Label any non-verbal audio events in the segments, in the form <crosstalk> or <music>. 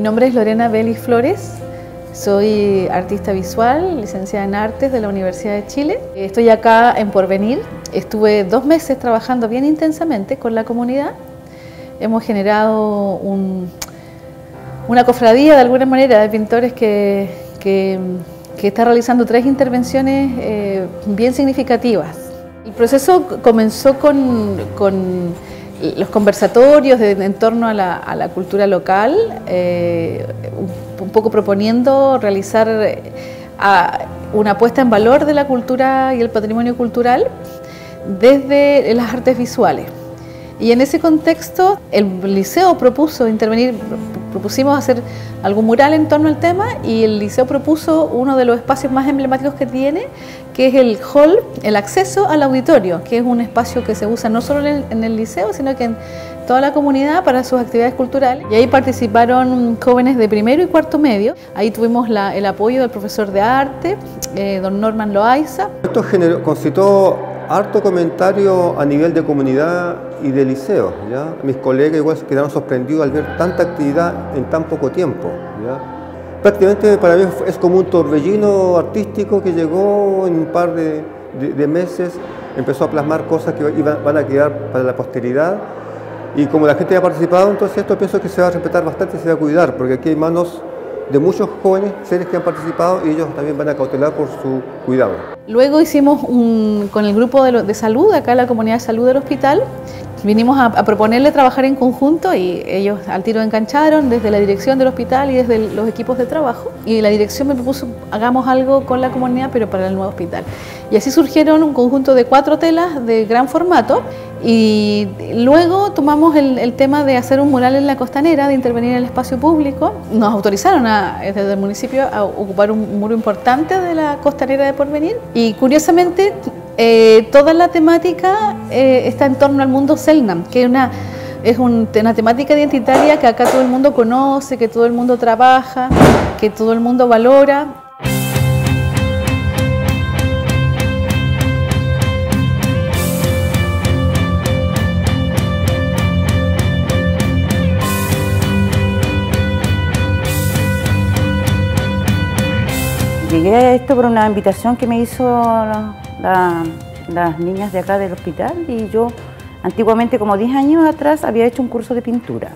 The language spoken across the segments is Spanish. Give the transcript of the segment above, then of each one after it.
nombre es Lorena Belis Flores, soy artista visual, licenciada en artes de la Universidad de Chile. Estoy acá en Porvenir, estuve dos meses trabajando bien intensamente con la comunidad. Hemos generado una cofradía de alguna manera de pintores que, que, está realizando tres intervenciones eh, bien significativas. El proceso comenzó con los conversatorios en torno a la, cultura local, eh, un, poco proponiendo realizar eh, una puesta en valor de la cultura y el patrimonio cultural desde las artes visuales. Y en ese contexto el liceo propuso intervenir, propusimos hacer algún mural en torno al tema y el liceo propuso uno de los espacios más emblemáticos que tiene, que es el hall, el acceso al auditorio, que es un espacio que se usa no solo en el, liceo, sino que en toda la comunidad para sus actividades culturales. Y ahí participaron jóvenes de primero y cuarto medio. Ahí tuvimos el apoyo del profesor de arte, eh, don Norman Loaiza. Esto concitó harto comentario a nivel de comunidad y de liceo. ¿ya? Mis colegas igual quedaron sorprendidos al ver tanta actividad en tan poco tiempo. ¿ya? Prácticamente para mí es como un torbellino artístico que llegó en un par de, meses, empezó a plasmar cosas que van a quedar para la posteridad. Y como la gente ha participado, entonces esto pienso que se va a respetar bastante y se va a cuidar, porque aquí hay manos de muchos jóvenes seres que han participado y ellos también van a cautelar por su cuidado. Luego hicimos un, con el grupo de, de salud, acá la comunidad de salud del hospital, vinimos a, proponerle trabajar en conjunto y ellos al tiro engancharon desde la dirección del hospital y desde los equipos de trabajo. Y la dirección me propuso, hagamos algo con la comunidad, pero para el nuevo hospital. Y así surgieron un conjunto de cuatro telas de gran formato y luego tomamos el, tema de hacer un mural en la costanera, de intervenir en el espacio público. Nos autorizaron desde el municipio a ocupar un muro importante de la costanera de Porvenir y curiosamente eh, toda la temática eh, está en torno al mundo Selnam, que es una, es una temática identitaria que acá todo el mundo conoce, que todo el mundo trabaja, que todo el mundo valora. Llegué a esto por una invitación que me hizo las niñas de acá del hospital y yo antiguamente, como 10 años atrás, había hecho un curso de pintura.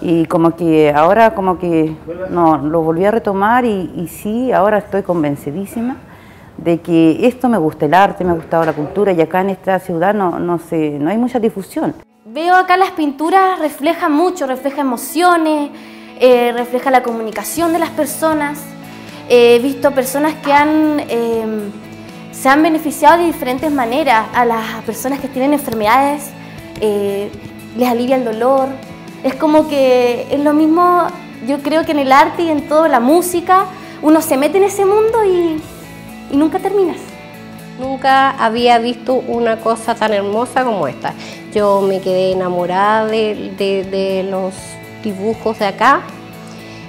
Y como que ahora como que no, lo volví a retomar y, sí, ahora estoy convencidísima de que esto me gusta, el arte, me ha gustado la cultura y acá en esta ciudad no, no, sé, no hay mucha difusión. Veo acá las pinturas reflejan mucho, refleja emociones, eh, refleja la comunicación de las personas. He visto personas que han... Eh, se han beneficiado de diferentes maneras. A las personas que tienen enfermedades eh, les alivia el dolor. Es como que es lo mismo, yo creo que en el arte y en toda la música, uno se mete en ese mundo y, nunca terminas. Nunca había visto una cosa tan hermosa como esta. Yo me quedé enamorada de, los dibujos de acá.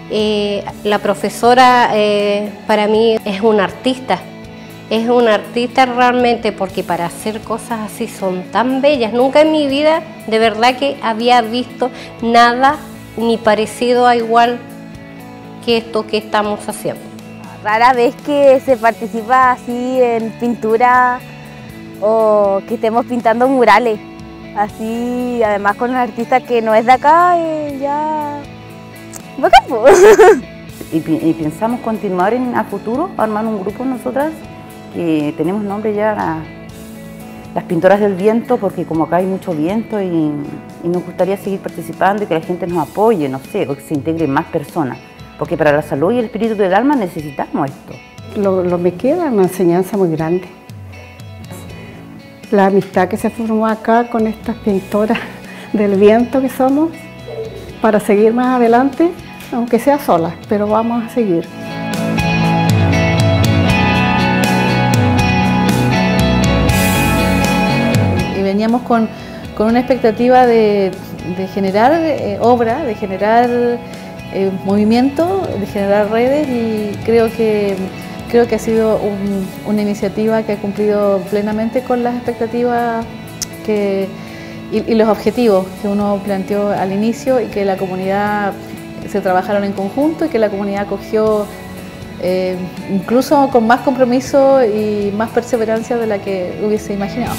Eh, la profesora eh, para mí es una artista, es un artista realmente porque para hacer cosas así son tan bellas. Nunca en mi vida de verdad que había visto nada ni parecido a igual que esto que estamos haciendo. Rara vez que se participa así en pintura o que estemos pintando murales. Así, además con un artista que no es de acá, eh, ya... <laughs> y, y pensamos continuar en a futuro, armar un grupo nosotras que tenemos nombre ya las pintoras del viento, porque como acá hay mucho viento y, nos gustaría seguir participando y que la gente nos apoye, no sé, o que se integren más personas, porque para la salud y el espíritu del alma necesitamos esto. Lo, lo me queda una enseñanza muy grande. La amistad que se formó acá con estas pintoras del viento que somos, para seguir más adelante, aunque sea sola, pero vamos a seguir. veníamos con, una expectativa de, generar eh, obra, de generar eh, movimiento, de generar redes y creo que, creo que ha sido una iniciativa que ha cumplido plenamente con las expectativas y, los objetivos que uno planteó al inicio y que la comunidad se trabajaron en conjunto y que la comunidad acogió eh, incluso con más compromiso y más perseverancia de la que hubiese imaginado.